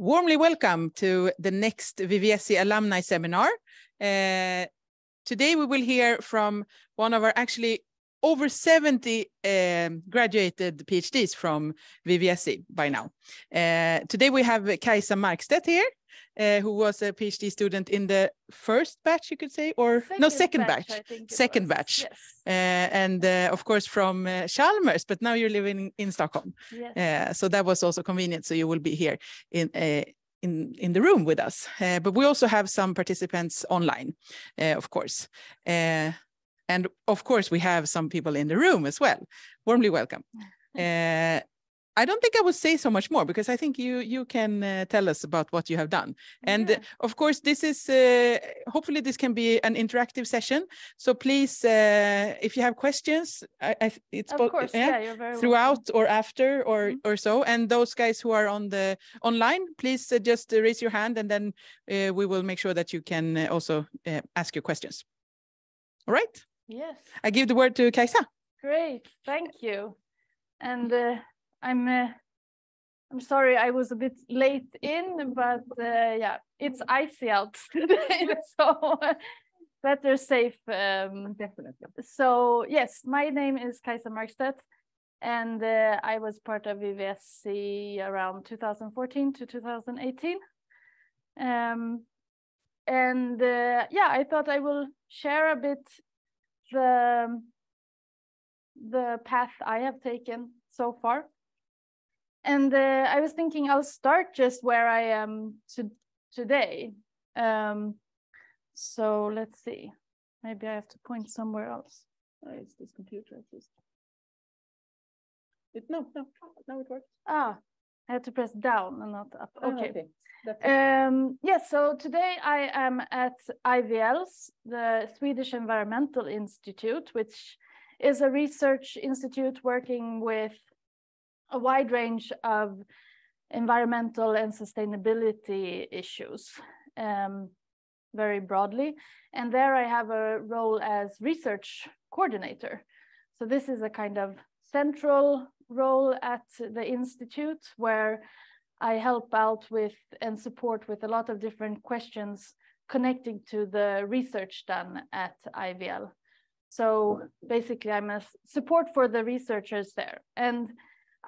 Warmly welcome to the next WWSC alumni seminar. Uh, today we will hear from one of our actually over 70 um, graduated PhDs from WWSC by now. Uh, today we have Kajsa Markstedt here, uh, who was a PhD student in the first batch, you could say, or Second no, second batch, batch. second was. batch. Yes. Uh, and uh, of course from uh, Chalmers, but now you're living in Stockholm. yes. Uh, so that was also convenient. So you will be here in uh, in in the room with us. Uh, but we also have some participants online, uh, of course. Uh, and of course, we have some people in the room as well. Warmly welcome. Uh, I don't think I would say so much more because I think you you can uh, tell us about what you have done. And uh, Yeah. of course, this is uh, hopefully this can be an interactive session. So please, uh, if you have questions, I, I, it's both- course, yeah, yeah, very welcome. throughout or after or Mhm. or so and those guys who are on the online please uh, just uh, raise your hand and then uh, we will make sure that you can uh, also uh, ask your questions all right Yes. i give the word to Kajsa. Great. Thank you. And uh, I'm uh, I'm sorry I was a bit late in, but uh, yeah, it's icy out today, so better safe. Um, definitely so yes, my name is Kajsa Markstedt, and uh, I was part of WWSC around 2014 to 2018. Um, and uh, yeah, I thought I will share a bit the the path I have taken so far. And uh, I was thinking I'll start just where I am to today. Um, so let's see. Maybe I have to point somewhere else. Oh, it's this computer at least. it, no no no it works Ah, I had to press down and not up. Ah, Okay. Um, yes, so today I am at IVL's, the Swedish Environmental Institute, which is a research institute working with a wide range of environmental and sustainability issues, um, very broadly. And there I have a role as research coordinator. So this is a kind of central role at the institute where I help out with and support with a lot of different questions connecting to the research done at IVL. So basically, I'm a support for the researchers there. And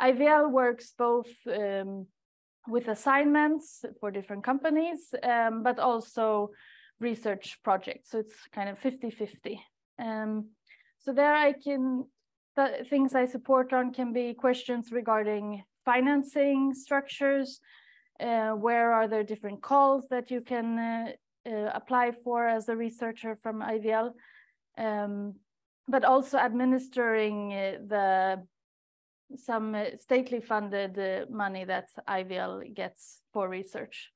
IVL works both um, with assignments for different companies, um, but also research projects. So it's kind of 50 50. Um, so there I can, the things I support on can be questions regarding financing structures, uh, where are there different calls that you can uh, uh, apply for as a researcher from IVL, um, but also administering uh, the some uh, stately funded uh, money that IVL gets for research,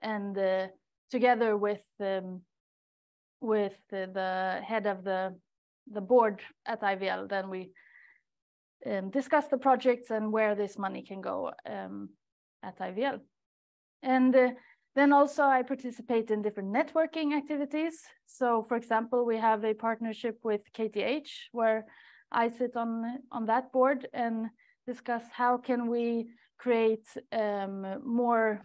and uh, together with um, with uh, the head of the the board at IVL, then we um, discuss the projects and where this money can go um, at IVL. And uh, then also I participate in different networking activities. So for example, we have a partnership with KTH where I sit on, on that board and discuss how can we create um, more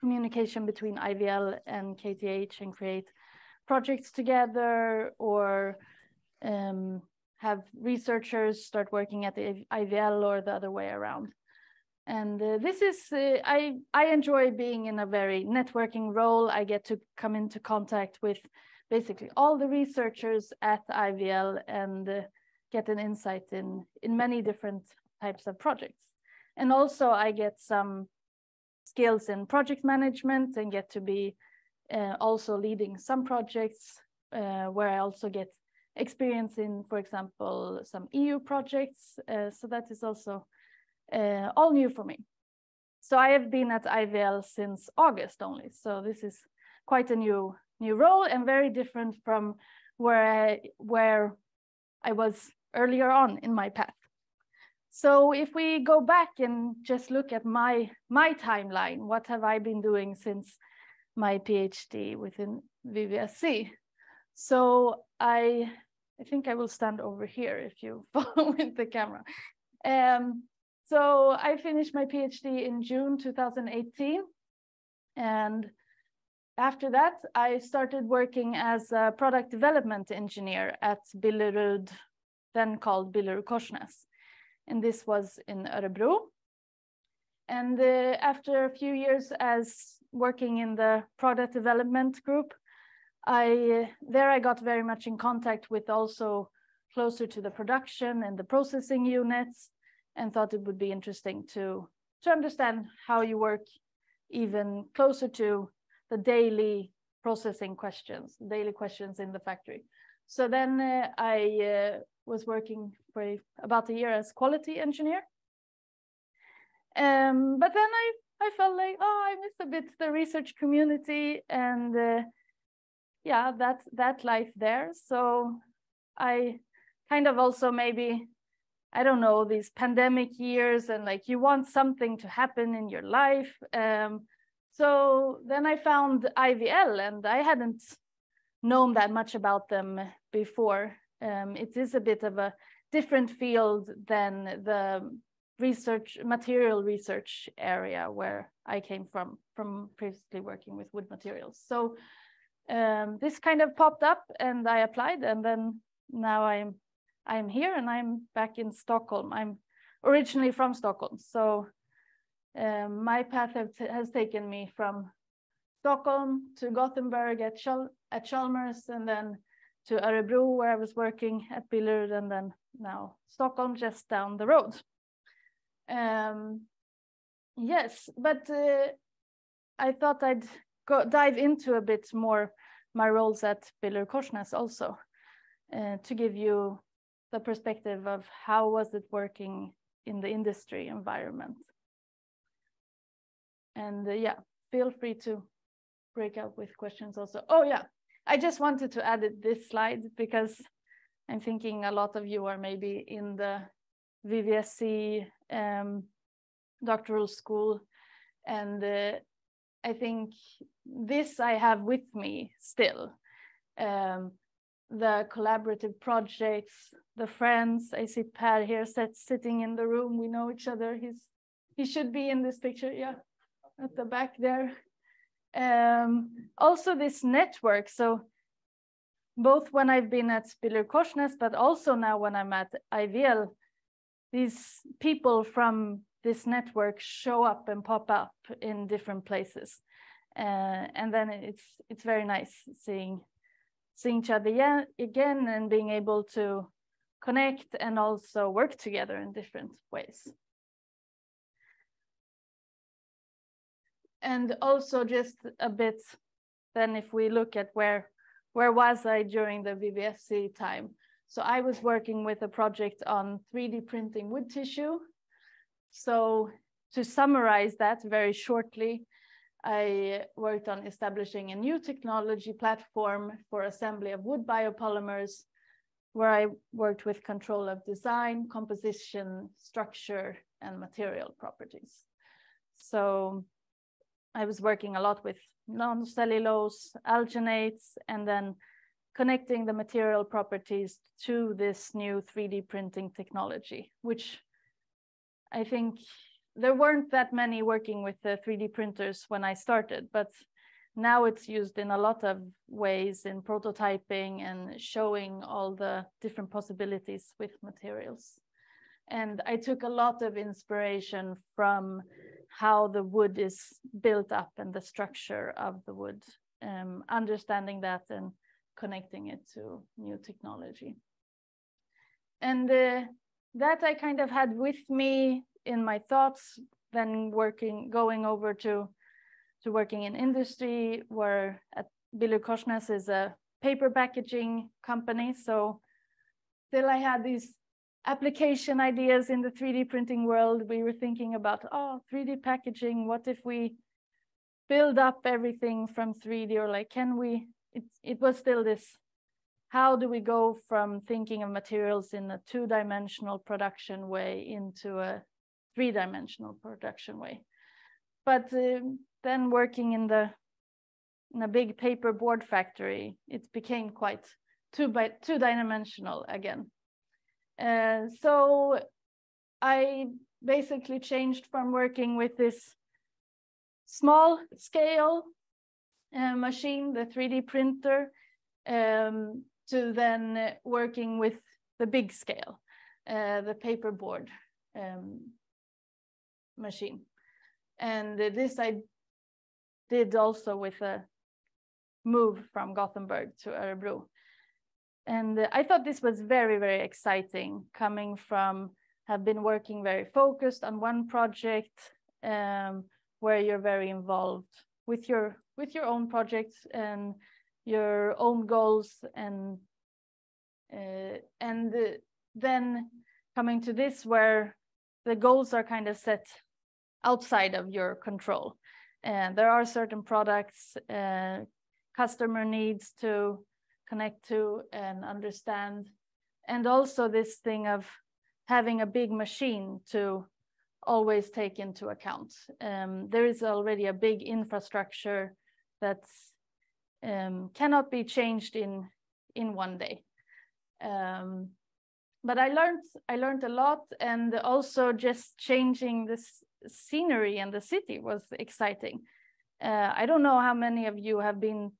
communication between IVL and KTH and create projects together or um, have researchers start working at the IVL or the other way around. And uh, this is, uh, I, I enjoy being in a very networking role. I get to come into contact with basically all the researchers at IVL and uh, get an insight in, in many different types of projects. And also I get some skills in project management and get to be uh, also leading some projects uh, where I also get experience in, for example, some EU projects. Uh, so that is also uh, all new for me. So I have been at IVL since August only. So this is quite a new new role and very different from where I, where I was earlier on in my path. So if we go back and just look at my my timeline, what have I been doing since my PhD within WWSC? So I I think I will stand over here if you follow with the camera. Um, so I finished my PhD in June 2018 And after that, I started working as a product development engineer at Billerud, then called Billerud Korsnäs. And this was in Örebro. And uh, after a few years as working in the product development group, I there I got very much in contact with also closer to the production and the processing units and thought it would be interesting to to understand how you work even closer to the daily processing questions, daily questions in the factory. So then uh, I uh, was working for about a year as quality engineer. Um, but then I, I felt like, oh, I miss a bit the research community and uh, yeah, that, that life there. So I kind of also maybe, I don't know, these pandemic years and like you want something to happen in your life. Um, so then I found IVL and I hadn't known that much about them before. Um, it is a bit of a different field than the research, material research area where I came from, from previously working with wood materials. So um, this kind of popped up and I applied and then now I'm I'm here and I'm back in Stockholm. I'm originally from Stockholm, so um, my path has taken me from Stockholm to Gothenburg at, Chal at Chalmers and then to Örebro where I was working at Billerud and then now Stockholm just down the road. Um, yes, but uh, I thought I'd go dive into a bit more my roles at Billerud Korsnäs also uh, to give you the perspective of how was it working in the industry environment. And uh, yeah, feel free to break out with questions also. Oh yeah, I just wanted to add this slide because I'm thinking a lot of you are maybe in the WWSC um, doctoral school. And uh, I think this I have with me still. Um, the collaborative projects, the friends. I see Per here set, sitting in the room. We know each other. He's he should be in this picture. Yeah, at the back there. Um, also this network. So both when I've been at Billerud Korsnäs, but also now when I'm at IVL, these people from this network show up and pop up in different places. Uh, and then it's it's very nice seeing seeing each other again and being able to connect and also work together in different ways. And also just a bit, then if we look at where, where was I during the WWSC time? So I was working with a project on 3D printing wood tissue. So to summarize that very shortly, I worked on establishing a new technology platform for assembly of wood biopolymers, where I worked with control of design, composition, structure, and material properties. So I was working a lot with nanocellulose, alginates, and then connecting the material properties to this new 3D printing technology, which I think there weren't that many working with the 3D printers when I started, but now it's used in a lot of ways in prototyping and showing all the different possibilities with materials. And I took a lot of inspiration from how the wood is built up and the structure of the wood, um, understanding that and connecting it to new technology. And uh, that I kind of had with me in my thoughts, then working, going over to, to working in industry, where at Korsnäs is a paper packaging company. So still I had these application ideas in the 3D printing world. We were thinking about, oh, 3D packaging, what if we build up everything from 3D or like, can we, it, it was still this, how do we go from thinking of materials in a two-dimensional production way into a three-dimensional production way. But uh, then working in the in a big paper board factory, it became quite two by two dimensional again. Uh, so I basically changed from working with this small scale uh, machine, the 3D printer, um, to then working with the big scale, uh, the paperboard um, machine. And this I did also with a move from Gothenburg to Örebro. And I thought this was very, very exciting coming from have been working very focused on one project um, where you're very involved with your with your own projects and your own goals and uh, and then coming to this where the goals are kind of set outside of your control. And there are certain products uh, customer needs to connect to and understand. And also this thing of having a big machine to always take into account. Um, there is already a big infrastructure that um, cannot be changed in in one day. Um, but i learned i learned a lot and also just changing this scenery and the city was exciting. Uh, i don't know how many of you have been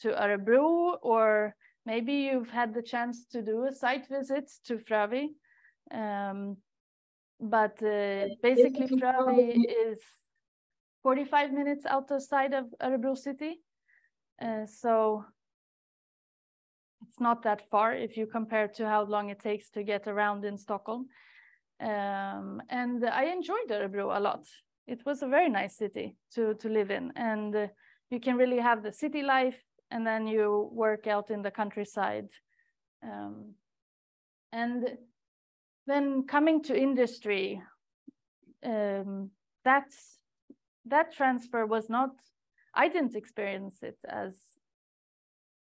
to Örebro or maybe you've had the chance to do a site visit to Frövi. Um, but uh, basically Frövi is 45 minutes outside of Örebro city. Uh, so it's not that far if you compare to how long it takes to get around in Stockholm. Um, and I enjoyed Örebro a lot. It was a very nice city to, to live in and uh, you can really have the city life and then you work out in the countryside. Um, and then coming to industry, um, that's, that transfer was not, I didn't experience it as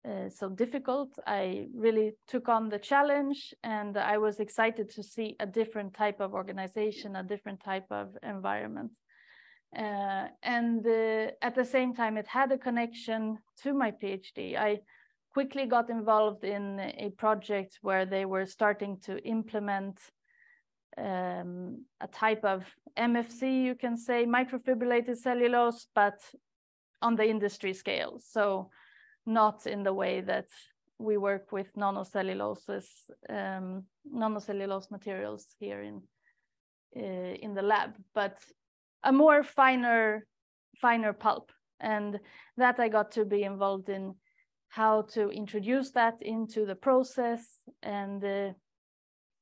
uh, so difficult. I really took on the challenge and I was excited to see a different type of organization, a different type of environment. Uh, and uh, at the same time, it had a connection to my PhD. I quickly got involved in a project where they were starting to implement um, a type of MFC, you can say, microfibrillated cellulose, but on the industry scale. So not in the way that we work with nanocelluloses, um, nanocellulose materials here in uh, in the lab, but a more finer finer pulp. And that i got to be involved in how to introduce that into the process. And uh,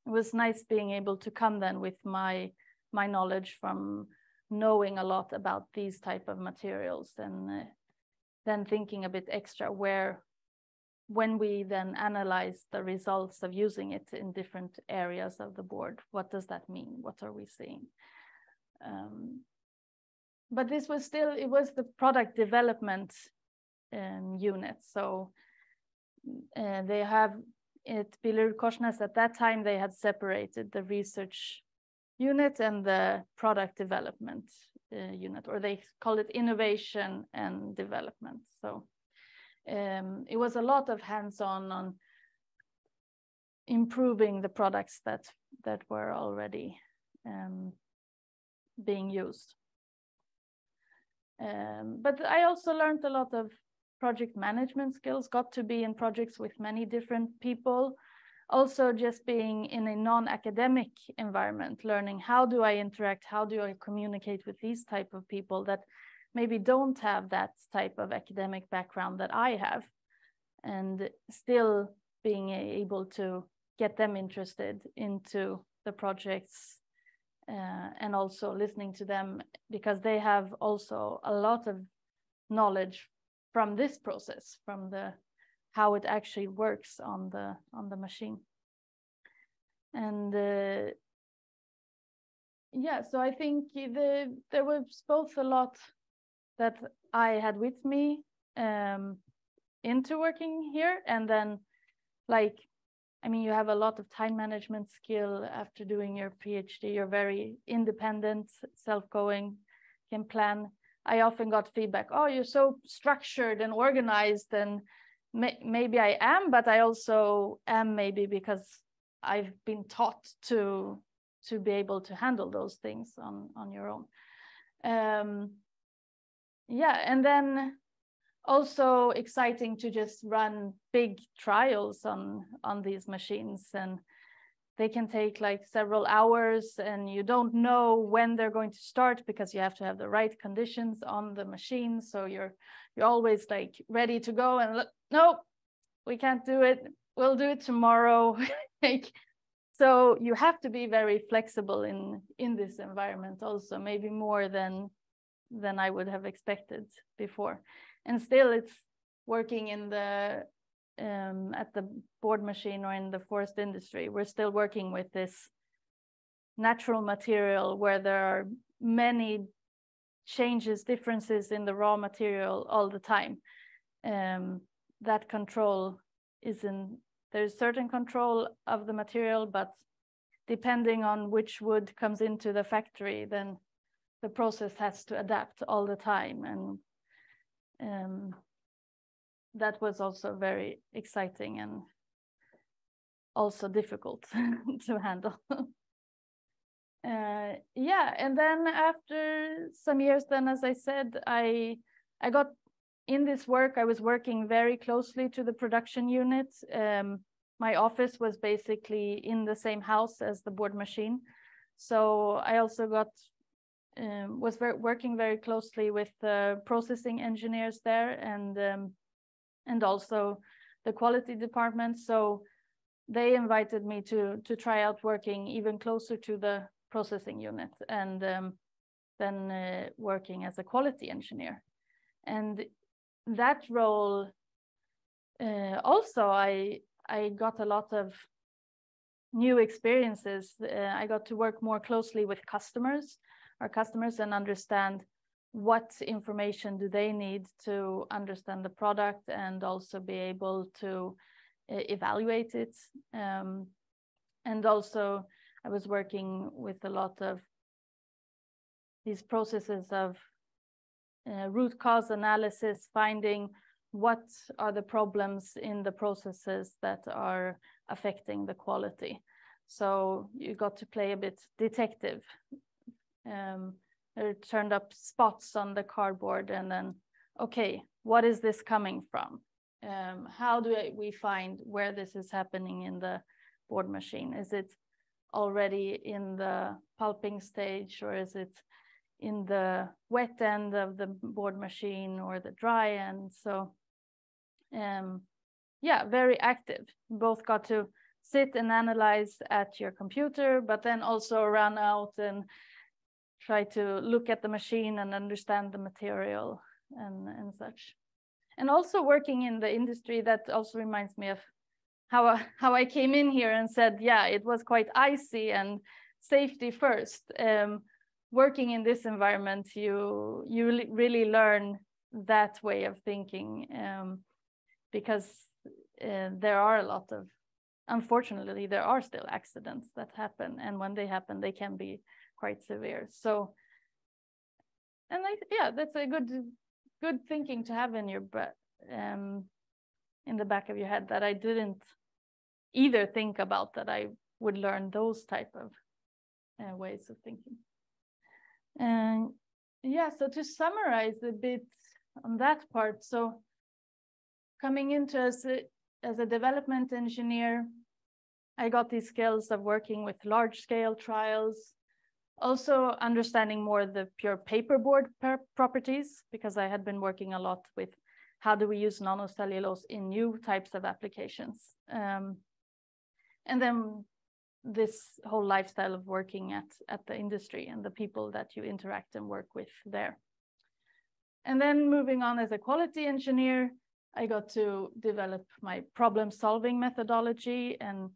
it was nice being able to come then with my my knowledge from knowing a lot about these type of materials and uh, then thinking a bit extra where when we then analyze the results of using it in different areas of the board what does that mean? What are we seeing? Um, but this was still, it was the product development um, unit. So uh, they have at BillerudKorsnäs at that time, they had separated the research unit and the product development uh, unit, or they call it innovation and development. So um, it was a lot of hands-on on improving the products that that were already um, being used. Um, but I also learned a lot of project management skills, got to be in projects with many different people. Also just being in a non-academic environment, learning how do I interact, how do I communicate with these type of people that maybe don't have that type of academic background that I have. And still being able to get them interested into the projects uh, and also listening to them because they have also a lot of knowledge from this process from the how it actually works on the on the machine. And uh, yeah so i think the there was both a lot that i had with me um, into working here and then like I mean, you have a lot of time management skill after doing your PhD. You're very independent, self-going, can plan. I often got feedback, oh, you're so structured and organized and may maybe I am, but I also am maybe because I've been taught to to be able to handle those things on on your own. Um, yeah, and then also exciting to just run big trials on on these machines. And they can take like several hours and you don't know when they're going to start because you have to have the right conditions on the machine. So you're you're always like ready to go and look nope we can't do it. We'll do it tomorrow. Like so you have to be very flexible in in this environment also maybe more than than i would have expected before and still it's working in the um, at the board machine or in the forest industry, we're still working with this natural material where there are many changes, differences in the raw material all the time. Um, that control isn't, there's certain control of the material, but depending on which wood comes into the factory, then the process has to adapt all the time. And um, that was also very exciting and also difficult to handle. uh, yeah, and then after some years, then as I said, I I got in this work. I was working very closely to the production unit. Um, my office was basically in the same house as the board machine, so I also got um, was very, working very closely with the processing engineers there and um, and also the quality department. So they invited me to to try out working even closer to the processing unit and um, then uh, working as a quality engineer. And that role uh, also I I got a lot of new experiences. Uh, I got to work more closely with customers, our customers, and understand what information do they need to understand the product and also be able to evaluate it. Um, and also, I was working with a lot of these processes of uh, root cause analysis, finding what are the problems in the processes that are affecting the quality. So you got to play a bit detective. Um, turned up spots on the cardboard and then, okay, what is this coming from? Um, how do we find where this is happening in the board machine? Is it already in the pulping stage or is it in the wet end of the board machine or the dry end? So um, yeah, very active. Both got to sit and analyze at your computer, but then also run out and try to look at the machine and understand the material and, and such. And also working in the industry, that also reminds me of how, I, how I came in here and said, yeah, it was quite icy and safety first. Um, working in this environment, you, you really learn that way of thinking um, because uh, there are a lot of, unfortunately, there are still accidents that happen. And when they happen, they can be quite severe. So, and I, yeah, that's a good, good thinking to have in your, um, in the back of your head that I didn't either think about that I would learn those type of uh, ways of thinking. And yeah, so to summarize a bit on that part, so coming into as a, as a development engineer, I got these skills of working with large scale trials, also understanding more the pure paperboard properties, because I had been working a lot with how do we use nanocellulose in new types of applications. Um, and then this whole lifestyle of working at, at the industry and the people that you interact and work with there. And then moving on as a quality engineer, I got to develop my problem solving methodology and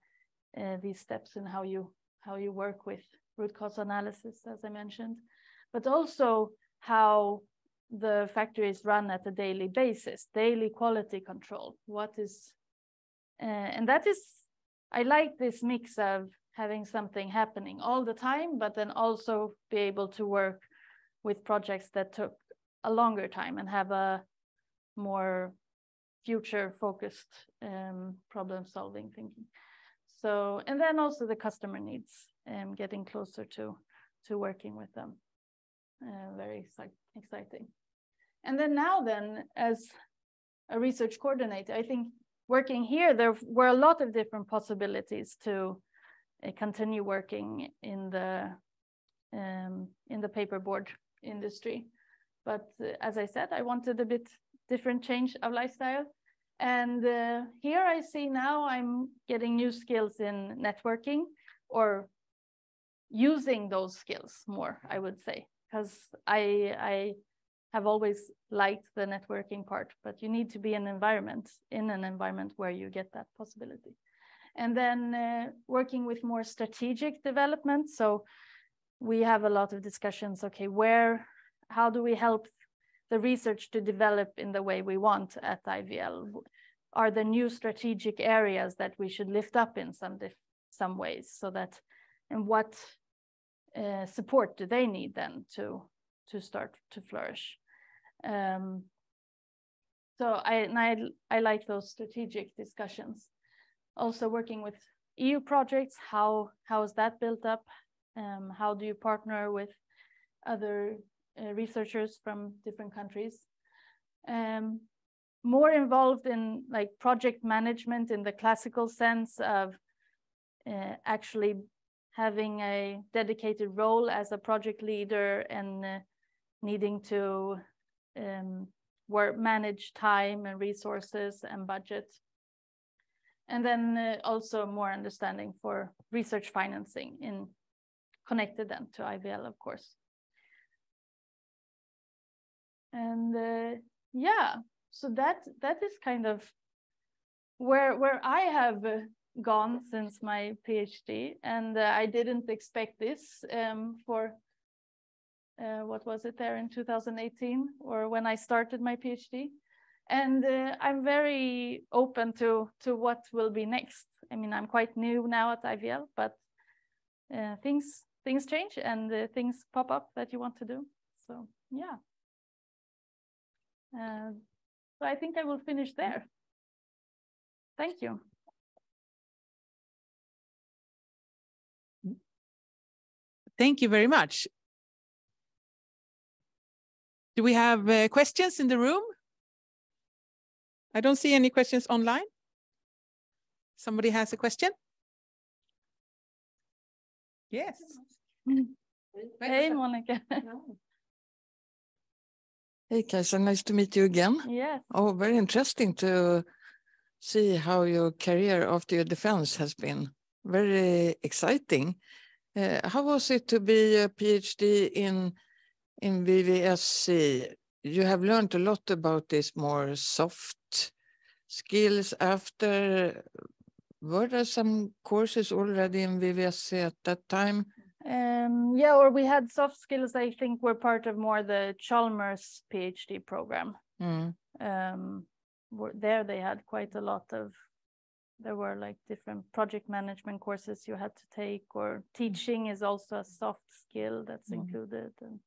uh, these steps in how you how you work with root cause analysis, as I mentioned, but also how the factory is run at a daily basis, daily quality control. What is, uh, and that is, I like this mix of having something happening all the time, but then also be able to work with projects that took a longer time and have a more future focused um, problem solving thinking. So, and then also the customer needs um, getting closer to to working with them. Uh, very exciting. And then now then, as a research coordinator, I think working here, there were a lot of different possibilities to uh, continue working in the um, in the paperboard industry. But uh, as I said, I wanted a bit different change of lifestyle. And uh, here I see now I'm getting new skills in networking or using those skills more, I would say, because I, I have always liked the networking part, but you need to be an environment in an environment where you get that possibility. And then uh, working with more strategic development. So we have a lot of discussions. Okay, where, how do we help the research to develop in the way we want at IVL? Are there new strategic areas that we should lift up in some some ways so that, and what uh, support do they need then to to start to flourish? Um, so I, I I like those strategic discussions. Also working with EU projects, how how is that built up? Um, how do you partner with other uh, researchers from different countries? Um, more involved in like project management in the classical sense of uh, actually having a dedicated role as a project leader and uh, needing to um, work, manage time and resources and budget. And then uh, also more understanding for research financing in connected then to IVL, of course. And uh, yeah, so that that is kind of where where I have uh, gone since my PhD, and uh, I didn't expect this um, for uh, what was it there in 2018 or when I started my PhD. And uh, I'm very open to to what will be next. I mean, I'm quite new now at IVL, but uh, things things change and things pop up that you want to do. So yeah. Uh, so I think I will finish there. Thank you. Thank you very much. Do we have uh, questions in the room? I don't see any questions online. Somebody has a question? Yes. Hey, Monica. Hey, Kajsa, nice to meet you again. yes. Oh, very interesting to see how your career after your defense has been. Very exciting. Uh, how was it to be a PhD in in WWSC? You have learned a lot about these more soft skills after. Were there some courses already in WWSC at that time? Um, yeah, or we had soft skills, I think were part of more the Chalmers PhD program. Mm. Um, there they had quite a lot of, there were like different project management courses you had to take, or teaching is also a soft skill that's mm. included. And...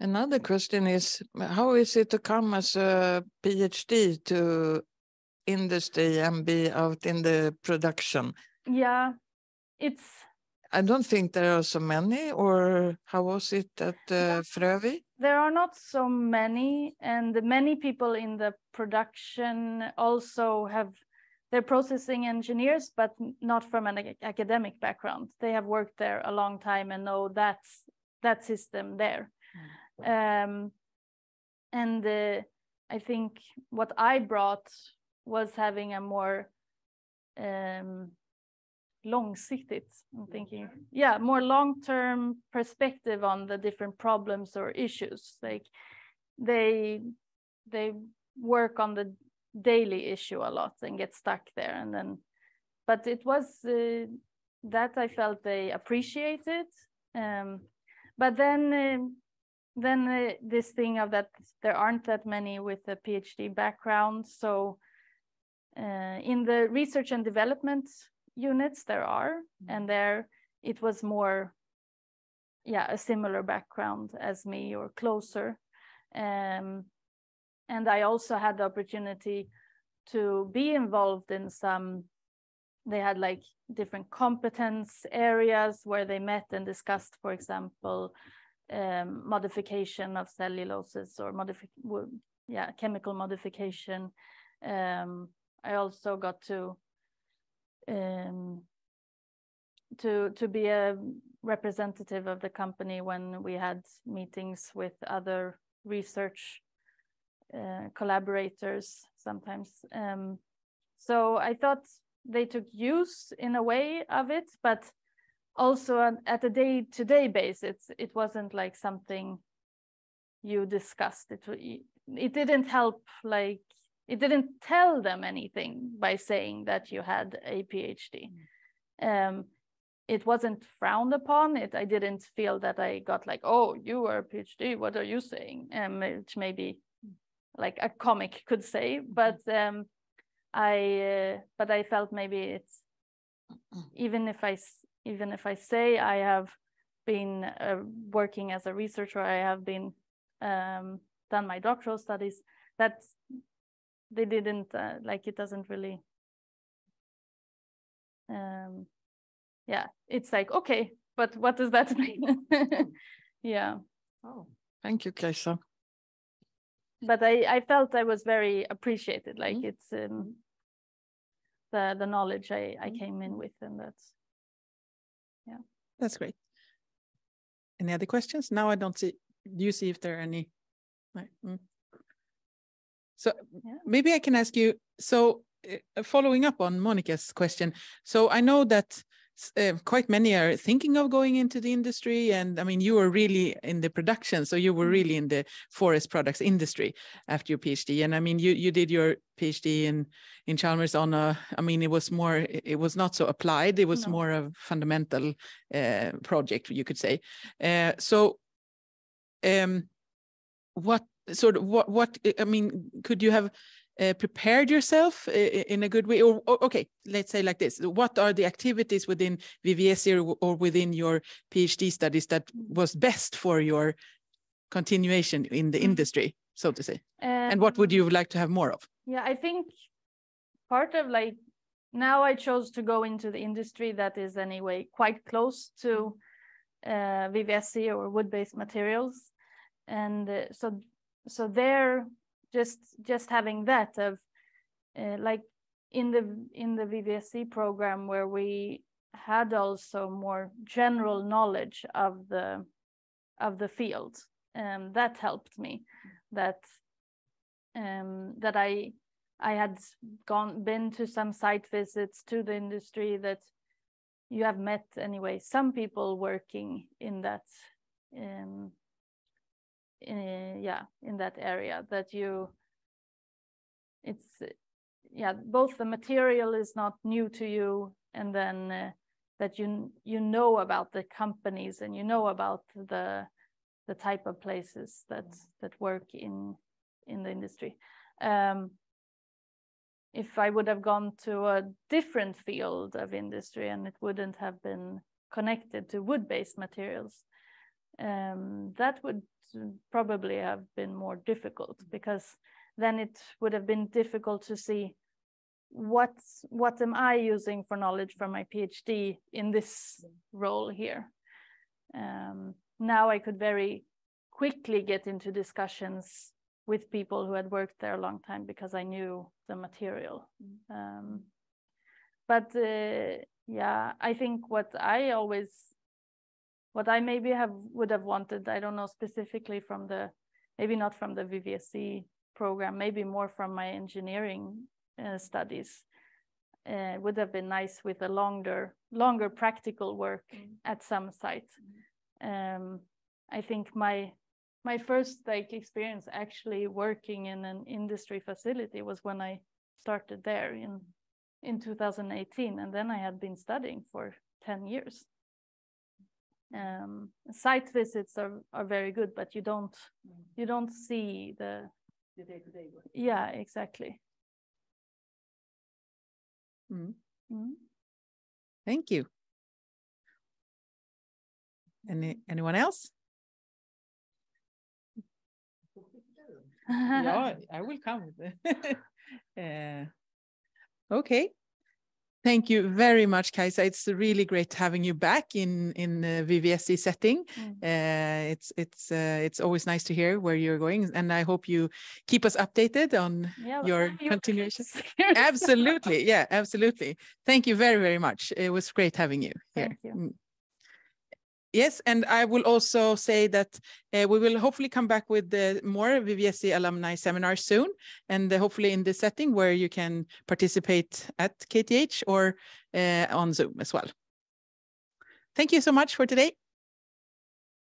Another question is, how is it to come as a PhD to industry and be out in the production? Yeah, it's I don't think there are so many, or how was it at uh, Frövi? There are not so many, and many people in the production also have they're processing engineers, but not from an academic background. They have worked there a long time and know that's that system there. Mm. Um, and uh, I think what I brought was having a more um, långsiktigt. I'm thinking, yeah, more long-term perspective on the different problems or issues. Like they they work on the daily issue a lot and get stuck there, and then, but it was uh, that I felt they appreciated. Um, but then. Uh, then uh, this thing of that there aren't that many with a PhD background. So uh, in the research and development units there are, mm. and there it was more, yeah, a similar background as me or closer. Um, and I also had the opportunity to be involved in some. They had like different competence areas where they met and discussed, for example, um, modification of celluloses or modifi yeah, chemical modification. Um, I also got to um, to to be a representative of the company when we had meetings with other research uh, collaborators sometimes. Um, so I thought they took use in a way of it, but also at a day-to-day basis, it wasn't like something you discussed. It it didn't help like it didn't tell them anything by saying that you had a PhD. Mm. Um, it wasn't frowned upon. It I didn't feel that I got like, oh, you are a PhD. What are you saying? Um, which maybe like a comic could say, but um, I uh, but I felt maybe it's even if I even if I say I have been uh, working as a researcher, I have been um, done my doctoral studies. That they didn't uh, like it doesn't really. Um, yeah, it's like okay, but what does that mean? yeah. Oh, thank you, Kajsa but I, I felt I was very appreciated. Like mm. it's um, the the knowledge I, I mm-hmm. came in with, and that's yeah. That's great. Any other questions? Now I don't see. Do you see if there are any? Mm. So yeah. maybe I can ask you. So uh, following up on Monica's question. So I know that uh, quite many are thinking of going into the industry and i mean you were really in the production so you were mm-hmm. really in the forest products industry after your phd and i mean you you did your phd in in chalmers on a i mean it was more it was not so applied it was no. more a fundamental uh, project you could say uh, so um what sort of what what i mean could you have uh, prepared yourself in a good way? Or, okay let's say like this. What are the activities within WWSC or, or within your phd studies that was best for your continuation in the mm. industry so to say? Um, and what would you like to have more of? Yeah i think part of like now i chose to go into the industry that is anyway quite close to uh, WWSC or wood-based materials. And uh, so so there just just having that of uh, like in the in the WWSC program where we had also more general knowledge of the of the field um, that helped me. That um, that I I had gone been to some site visits to the industry that you have met anyway some people working in that um, uh, yeah in that area that you it's yeah both the material is not new to you and then uh, that you you know about the companies and you know about the the type of places that that work in in the industry. Um, if i would have gone to a different field of industry and it wouldn't have been connected to wood-based materials um, that would probably have been more difficult because then it would have been difficult to see what what am I using for knowledge from my PhD in this role here. Um, now I could very quickly get into discussions with people who had worked there a long time because I knew the material. Um, but uh, yeah, I think what I always what I maybe have would have wanted, I don't know specifically from the, maybe not from the WWSC program, maybe more from my engineering uh, studies. Uh, would have been nice with a longer, longer practical work mm. at some site. Mm. Um, I think my my first like experience actually working in an industry facility was when I started there in in 2018, and then I had been studying for 10 years um, site visits are, are very good, but you don't mm. you don't see the the day to day work. Yeah, exactly. Mm. Mm. Thank you. Any anyone else? yeah, I will come. uh, okay. Thank you very much, Kajsa. It's really great having you back in in uh, WWSC setting. Mm. Uh, it's it's uh, it's always nice to hear where you're going, and I hope you keep us updated on Yeah, your continuation. absolutely, yeah, absolutely. Thank you very very much. It was great having you here. Yes, and I will also say that uh, we will hopefully come back with the more WWSC alumni seminars soon, and uh, hopefully in this setting where you can participate at KTH or on Zoom as well. Thank you so much for today.